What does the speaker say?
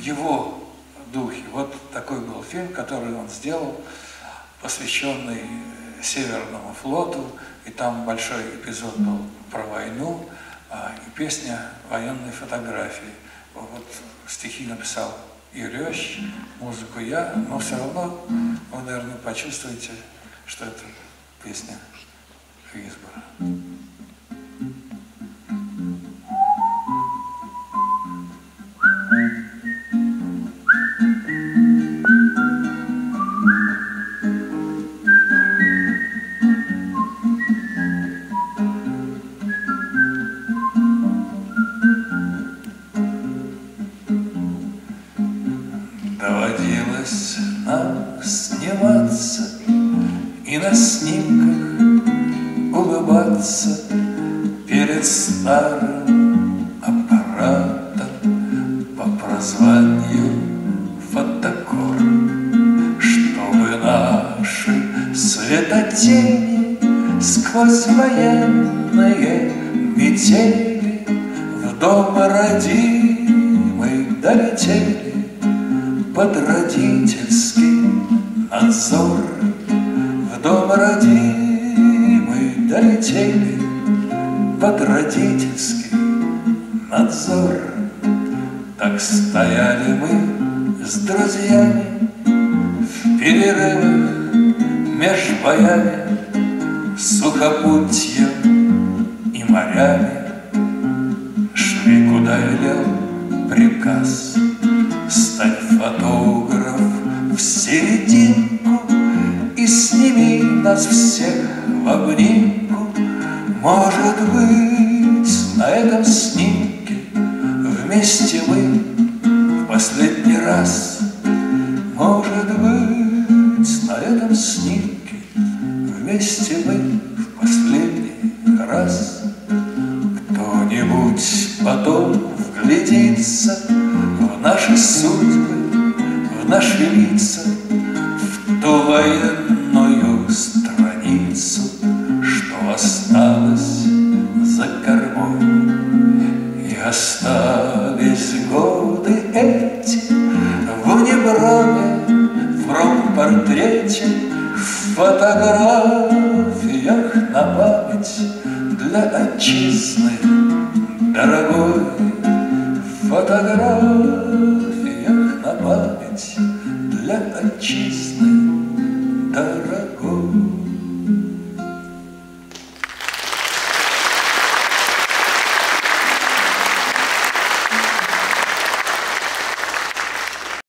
в его духе. Вот такой был фильм, который он сделал, посвященный э, Северному флоту, и там большой эпизод был про войну, а, и песня военной фотографии. Вот стихи написал Ирёщ, музыку я, но все равно вы, наверное, почувствуете, что это песня Доводилось нам сниматься И на снимках улыбаться Перед старым аппаратом По прозванию фотокор Чтобы наши светотени Сквозь военные метели В дом родимый долетели под родительский надзор. В дом родимый долетели под родительский надзор. Так стояли мы с друзьями в перерывах меж боями, сухопутьем и морями. Шли, куда велел приказ в серединку И сними нас всех в обнимку. Может быть, на этом снимке Вместе мы в последний раз. Может быть, на этом снимке Вместе мы в последний раз. Кто-нибудь потом вглядится В наши судьбы наши лица в ту военную страницу, что осталось за кормой. И остались годы эти в неброме, в ромпортрете, в фотографиях на память для отчизны, дорогой фотограф.